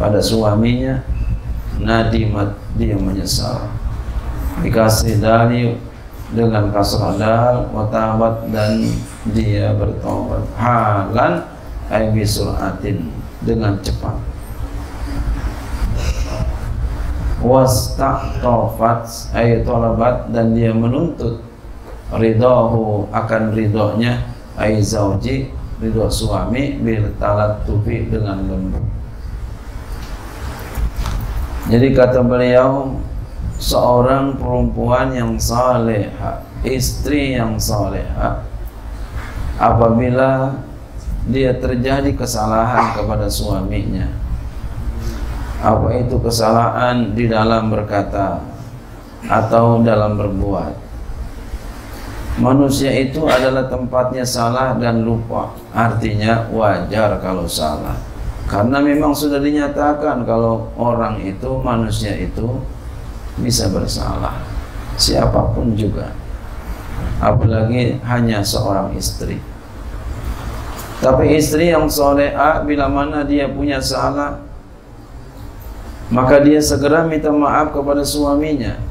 pada suaminya nadimat dia menyesal. Dikasih dalil dengan kasrah dal watabat dan dia bertobat. Halan ay bisuratin dengan cepat. Wastaqtafat ay talabat dan dia menuntut ridahu akan ridhonya ay zauji ridho suami bil talattufi dengan lembut jadi kata beliau seorang perempuan yang saleha istri yang saleha apabila dia terjadi kesalahan kepada suaminya apa itu kesalahan di dalam berkata atau dalam berbuat? Manusia itu adalah tempatnya salah dan lupa. Artinya wajar kalau salah karena memang sudah dinyatakan kalau orang itu manusia itu bisa bersalah. Siapa pun juga. Apalagi hanya seorang istri. Tapi istri yang soleha bila mana dia punya salah maka dia segera minta maaf kepada suaminya.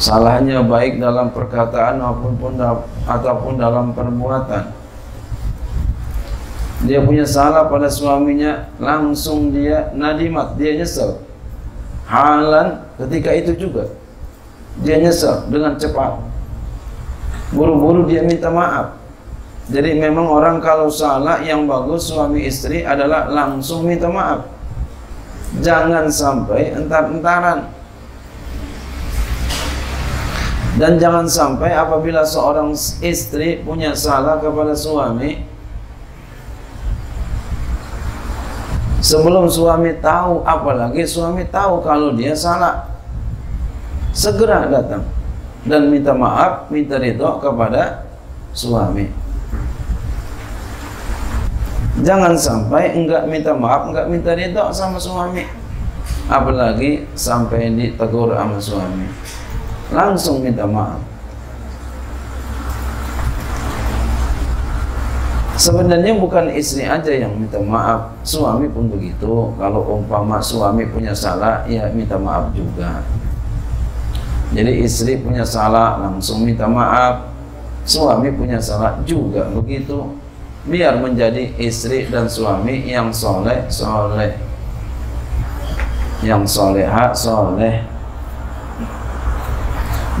Salahnya baik dalam perkataan maupun ataupun dalam perbuatan dia punya salah pada suaminya langsung dia nadimat dia nyesel. Halan ketika itu juga dia nyesel dengan cepat. Buru-buru dia minta maaf. Jadi memang orang kalau salah yang bagus suami istri adalah langsung minta maaf. Jangan sampai entar-entaran. Dan jangan sampai apabila seorang istri punya salah kepada suami sebelum suami tahu apalagi suami tahu kalau dia salah segera datang dan minta maaf minta ridho kepada suami Jangan sampai enggak minta maaf, enggak minta ridho sama suami. Apalagi sampai ditegur sama suami. Langsung minta maaf. Sebenarnya bukan istri aja yang minta maaf, suami pun begitu. Kalau umpama suami punya salah, ya minta maaf juga. Jadi istri punya salah, langsung minta maaf. Suami punya salah juga begitu biar menjadi istri dan suami yang soleh soleh yang soleha soleh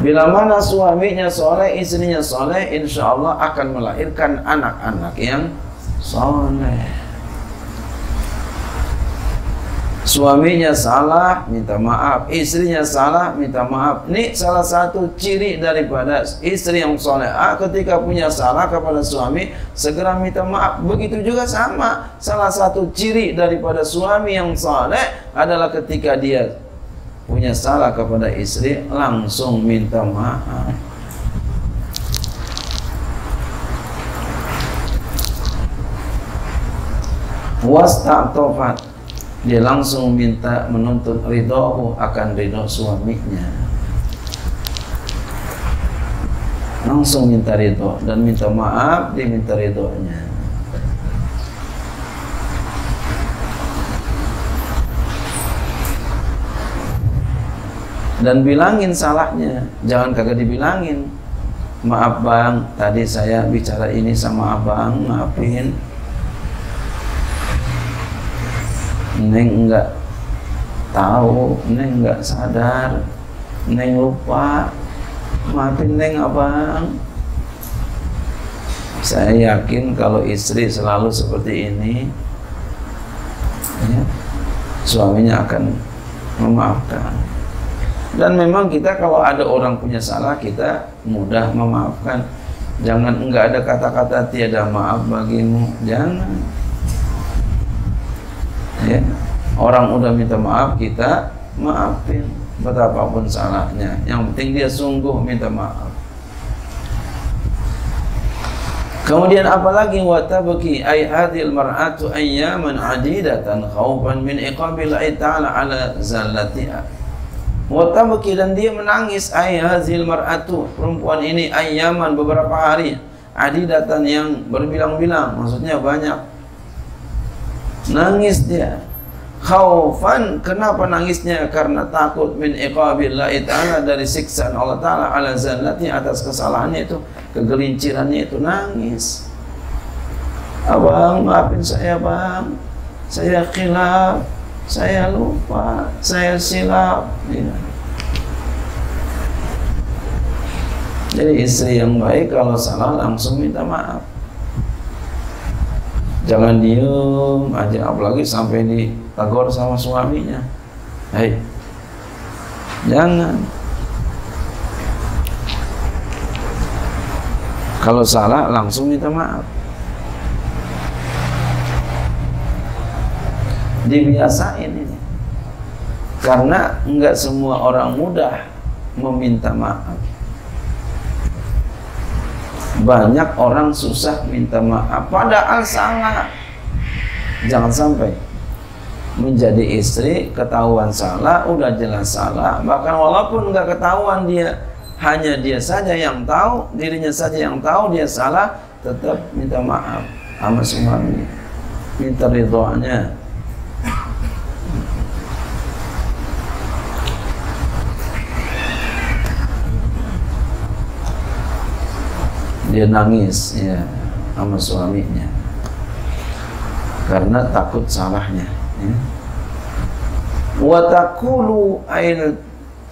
bila mana suaminya soleh istrinya soleh insya Allah akan melahirkan anak-anak yang soleh Suaminya salah, minta maaf. Istrinya salah, minta maaf. Ini salah satu ciri daripada istri yang soleh. Ah, ketika punya salah kepada suami, segera minta maaf. Begitu juga sama. Salah satu ciri daripada suami yang soleh adalah ketika dia punya salah kepada istri, langsung minta maaf. Wasta'tofat dia langsung minta menuntut ridho akan ridho suaminya. Langsung minta ridho dan minta maaf dia minta ridhonya dan bilangin salahnya. Jangan kagak dibilangin. Maaf bang. Tadi saya bicara ini sama abang. Maafin. Neng enggak tahu, Neng enggak sadar, Neng lupa. Maafin Neng abang. Saya yakin kalau istri selalu seperti ini, ya, suaminya akan memaafkan. Dan memang kita kalau ada orang punya salah kita mudah memaafkan. Jangan enggak ada kata-kata tiada maaf bagimu. Jangan ya orang udah minta maaf kita maafin betapapun salahnya yang penting dia sungguh minta maaf Kemudian apalagi watabki ay hadhil mar'atu ayyaman adidatan khaufan min iqabillahi ta'ala ala zallatiha. Watabki dan dia menangis. Ay hadhil mar'atu perempuan ini ayyaman beberapa hari. Adidatan yang berbilang-bilang maksudnya banyak. Nangis dia. Khaufan kenapa nangisnya? Karena takut. Min iqabillahi ta'ala dari siksaan Allah ta'ala ala zallati atas kesalahannya itu kegelincirannya itu nangis. Abang maafin saya bang saya khilaf saya lupa saya silap ya. jadi istri yang baik kalau salah langsung minta maaf jangan diem aja apalagi sampai ditegur sama suaminya hei jangan Kalau salah langsung minta maaf. Dibiasain ini. Karena enggak semua orang mudah meminta maaf. Banyak orang susah minta maaf padahal salah. Jangan sampai menjadi istri ketahuan salah, udah jelas salah, bahkan walaupun enggak ketahuan dia hanya dia saja yang tahu, dirinya saja yang tahu dia salah, tetap minta maaf sama suami. Minta ridhonya. Dia nangis ya sama suaminya karena takut salahnya. Ya. Watakulu ail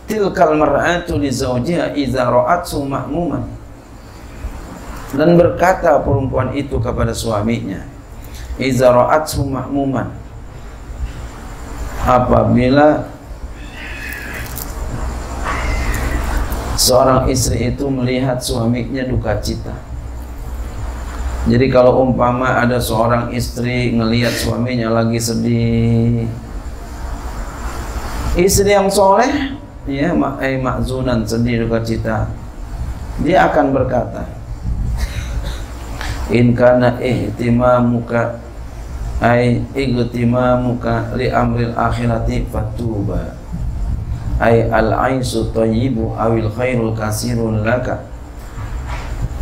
tilkal mar'atu li zawjiha idza ra'athu mahmuman dan berkata perempuan itu kepada suaminya idza ra'athu mahmuman apabila seorang istri itu melihat suaminya duka cita. Jadi kalau umpama ada seorang istri ngelihat suaminya lagi sedih istri yang soleh ya ai makzunan sedih duka cita dia akan berkata in kana ihtimamuka ai igtimamuka li amril akhirati fatuba ai al aisu tayyibu awil khairul kasirun laka.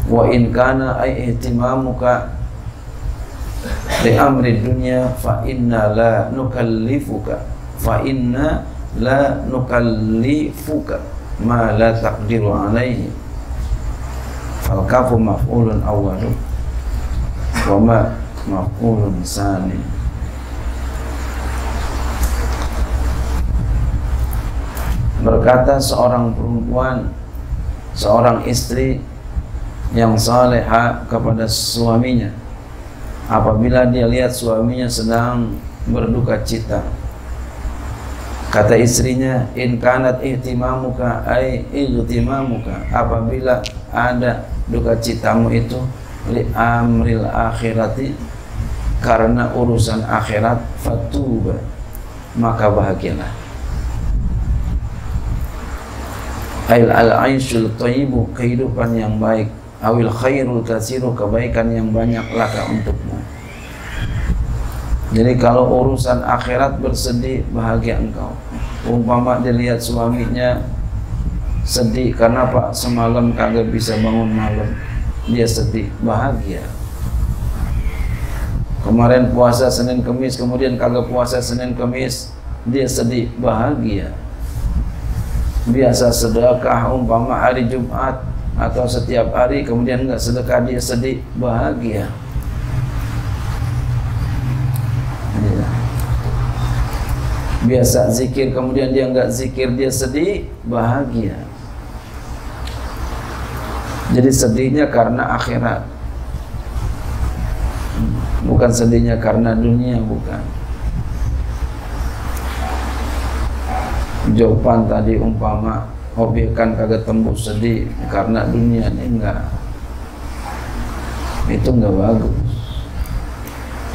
Wa in kana ai ihtimamuka li amri dunya fa inna la nukallifuka. Fa inna la nukallifuka ma la taqdiru alaihi fal kafu maf'ulun awwalu wa ma maf'ulun sani berkata seorang perempuan seorang istri yang saleha kepada suaminya. Apabila dia lihat suaminya sedang berduka cita Kata istrinya, in kanat ihtimamuka ay ihtimamuka. Apabila ada duka citamu itu li amril akhirati karena urusan akhirat fatuba. Maka bahagialah ail al aishul thayyibu kehidupan yang baik. Awil khairul kasiru kebaikan yang banyak laka untukmu. Jadi kalau urusan akhirat bersedih bahagia engkau. Umpama dilihat suaminya sedih karena pak semalam kagak bisa bangun malam. Dia sedih bahagia. Kemarin puasa Senin Kemis kemudian kagak puasa Senin Kemis dia sedih bahagia biasa sedekah umpama hari Jumat atau setiap hari kemudian enggak sedekah dia sedih bahagia. Biasa zikir kemudian dia nggak zikir dia sedih bahagia. Jadi sedihnya karena akhirat. Bukan sedihnya karena dunia bukan jawaban tadi umpama hobi kan kagak tembus sedih. Karena dunia ini enggak. Itu enggak bagus.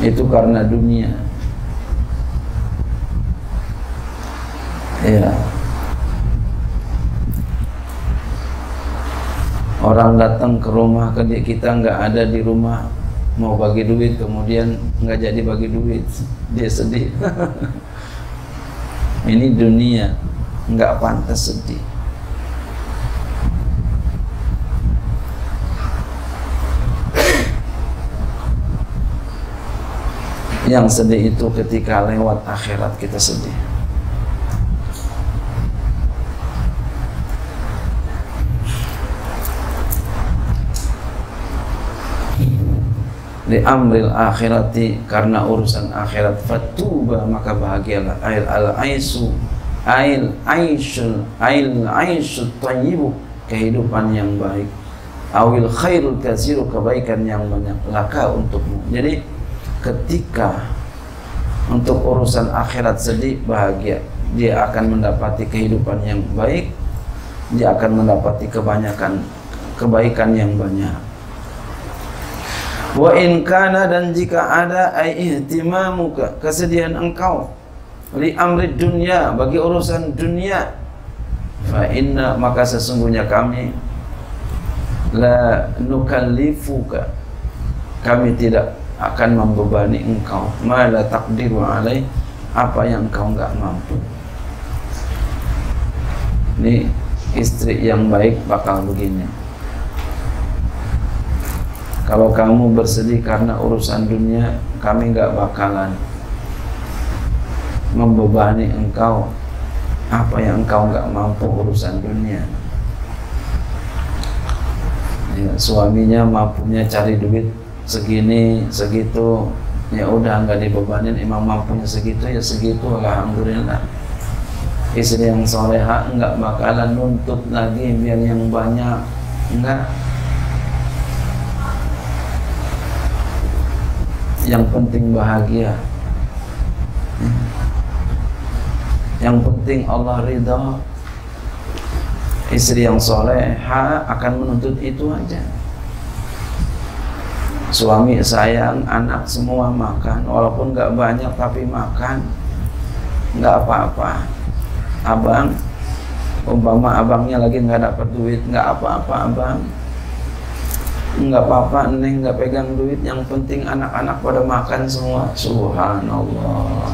Itu karena dunia. Iya. Orang datang ke rumah ke kita nggak ada di rumah. Mau bagi duit kemudian nggak jadi bagi duit. Dia sedih ini dunia nggak pantas sedih. Yang sedih itu ketika lewat akhirat kita sedih di amril akhirati karena urusan akhirat. Fatuba maka bahagialah ail al aisu ail aisyul ail aisyul tayyibu kehidupan yang baik. Awil khairul kasiru kebaikan yang banyak. Laka untukmu. Jadi ketika untuk urusan akhirat sedih bahagia dia akan mendapati kehidupan yang baik dia akan mendapati kebanyakan kebaikan yang banyak Wa in kana dan jika ada ai ihtimamuka kesedihan engkau. Li amri dunia bagi urusan dunia. Fa inna maka sesungguhnya kami la nukallifuka. Kami tidak akan membebani engkau. Ma la taqdiru alai apa yang engkau enggak mampu. Ini istri yang baik bakal begini kalau kamu bersedih karena urusan dunia, kami nggak bakalan membebani engkau apa yang engkau nggak mampu urusan dunia. Ya, suaminya mampunya cari duit segini, segitu, ya udah nggak dibebanin, emang mampunya segitu ya segitu, alhamdulillah. Istri yang soleha nggak bakalan nuntut lagi biar yang banyak, enggak yang penting bahagia. Yang penting Allah ridha. Istri yang soleha akan menuntut itu aja. Suami sayang anak semua makan. Walaupun nggak banyak tapi makan. Nggak apa-apa. Abang umpama abangnya lagi nggak dapat duit nggak apa-apa abang nggak apa-apa neng nggak pegang duit. Yang penting anak-anak pada makan semua. Subhanallah.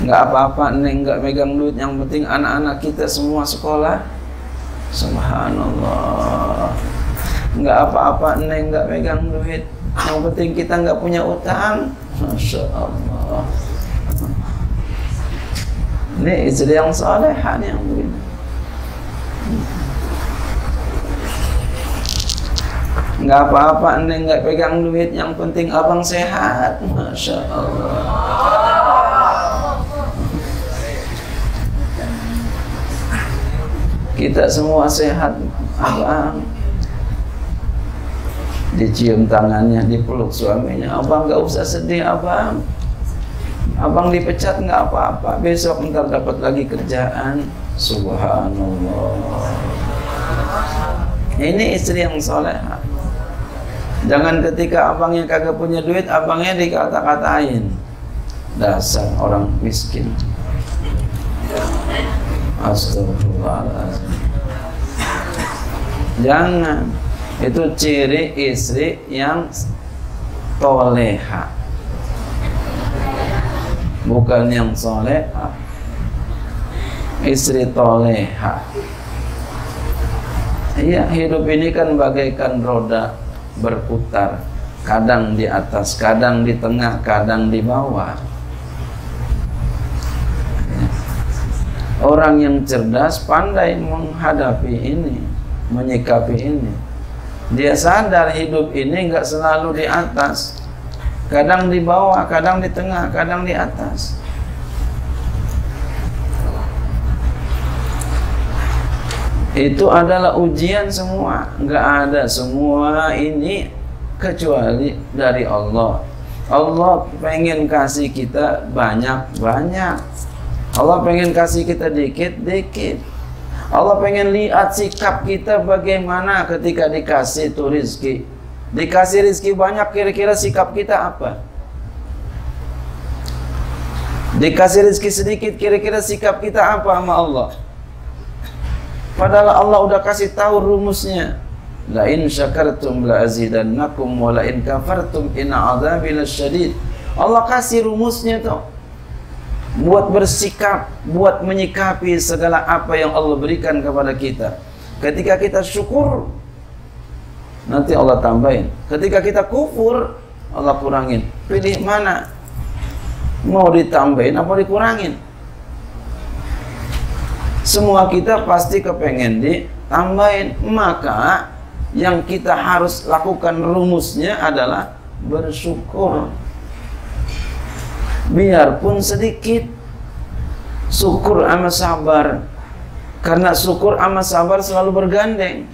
Nggak apa-apa neng nggak pegang duit. Yang penting anak-anak kita semua sekolah. Subhanallah. Nggak apa-apa neng nggak pegang duit. Yang penting kita nggak punya utang. Masya Allah. Ini istri yang saleh yang begini nggak apa-apa neng nggak pegang duit. Yang penting abang sehat. Masya Allah. Kita semua sehat abang. Dicium tangannya dipeluk suaminya. Abang nggak usah sedih abang. Abang dipecat nggak apa-apa. Besok ntar dapat lagi kerjaan. Subhanallah. Ini istri yang soleh Jangan ketika abangnya kagak punya duit, abangnya dikata-katain. Dasar orang miskin. Astagfirullahaladzim. Jangan. Itu ciri istri yang toleha. Bukan yang soleha. Istri toleha. Iya, hidup ini kan bagaikan roda berputar kadang di atas, kadang di tengah, kadang di bawah. Orang yang cerdas pandai menghadapi ini, menyikapi ini. Dia sadar hidup ini nggak selalu di atas, kadang di bawah, kadang di tengah, kadang di atas. Itu adalah ujian semua. Nggak ada semua ini kecuali dari Allah. Allah pengen kasih kita banyak-banyak. Allah pengen kasih kita dikit-dikit. Allah pengen lihat sikap kita bagaimana ketika dikasih itu rizki. Dikasih rizki banyak kira-kira sikap kita apa? Dikasih rezeki sedikit, kira-kira sikap kita apa sama Allah? Padahal Allah udah kasih tahu rumusnya. La in syakartum la azidannakum wa la in kafartum in adzabi lasyadid. Allah kasih rumusnya tuh. Buat bersikap, buat menyikapi segala apa yang Allah berikan kepada kita. Ketika kita syukur, nanti Allah tambahin. Ketika kita kufur, Allah kurangin. Pilih mana? Mau ditambahin apa dikurangin? Semua kita pasti kepengen ditambahin. Maka yang kita harus lakukan rumusnya adalah bersyukur. Biarpun sedikit. Syukur sama sabar. Karena syukur sama sabar selalu bergandeng.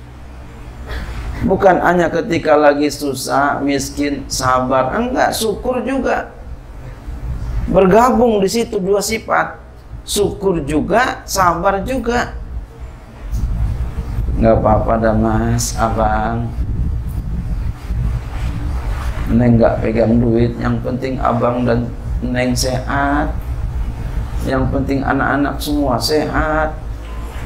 Bukan hanya ketika lagi susah, miskin, sabar. Enggak, syukur juga. Bergabung di situ dua sifat. Syukur juga, sabar juga. Enggak apa-apa dah mas, abang. Neng enggak pegang duit, yang penting abang dan Neng sehat. Yang penting anak-anak semua sehat.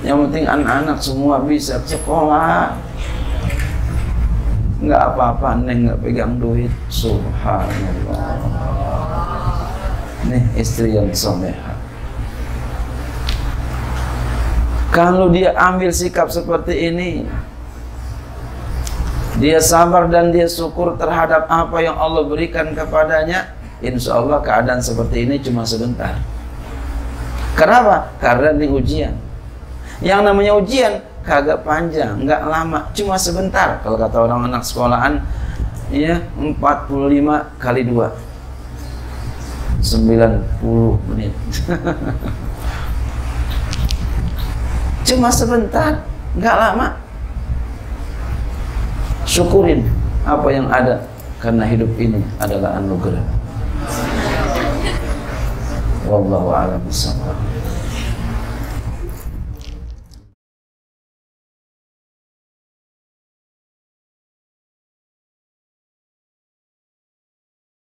Yang penting anak-anak semua bisa sekolah nggak apa-apa neng nggak pegang duit subhanallah nih istri yang soleha kalau dia ambil sikap seperti ini dia sabar dan dia syukur terhadap apa yang Allah berikan kepadanya insya Allah keadaan seperti ini cuma sebentar kenapa? karena ini ujian yang namanya ujian kagak panjang, nggak lama, cuma sebentar. Kalau kata orang anak sekolahan, ya 45 kali 2 90 menit. cuma sebentar, nggak lama. Syukurin apa yang ada karena hidup ini adalah anugerah. Wallahu a'lam bishawab.